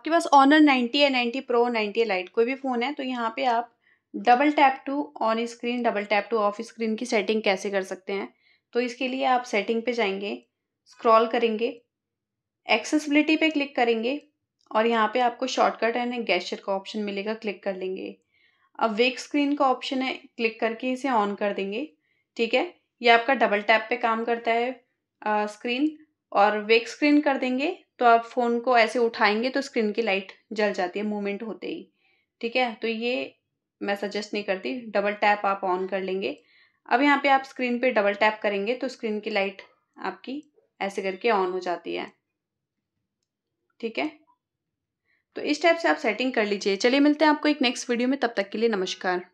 आपके पास Honor ninety है नाइन्टी प्रो नाइन्टी लाइट कोई भी फ़ोन है तो यहाँ पे आप double tap to on screen double tap to off screen की सेटिंग कैसे कर सकते हैं? तो इसके लिए आप सेटिंग पे जाएँगे स्क्रॉल करेंगे एक्सेसिबिलिटी पे क्लिक करेंगे और यहाँ पे आपको शॉर्टकट एंड गैस्चर का ऑप्शन मिलेगा क्लिक कर लेंगे। अब वेक स्क्रीन का ऑप्शन है क्लिक करके इसे ऑन कर देंगे ठीक है? ये आपका डबल टैप पे काम करता है आ, स्क्रीन और वेक स्क्रीन कर देंगे तो आप फ़ोन को ऐसे उठाएँगे तो स्क्रीन की लाइट जल जाती है मूवमेंट होते ही। ठीक है? तो ये मैं सजेस्ट नहीं करती डबल टैप आप ऑन कर लेंगे। अब यहाँ पे आप स्क्रीन पे डबल टैप करेंगे तो स्क्रीन की लाइट आपकी ऐसे करके ऑन हो जाती है। ठीक है? तो इस टाइप से आप सेटिंग कर लीजिए। चलिए मिलते हैं आपको एक नेक्स्ट वीडियो में, तब तक के लिए नमस्कार।